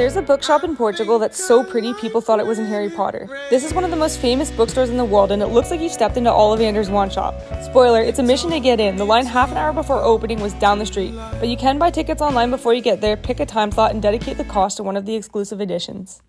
There's a bookshop in Portugal that's so pretty people thought it was in Harry Potter. This is one of the most famous bookstores in the world and it looks like you stepped into Ollivander's wand shop. Spoiler, it's a mission to get in. The line half an hour before opening was down the street, but you can buy tickets online before you get there, pick a time slot, and dedicate the cost to one of the exclusive editions.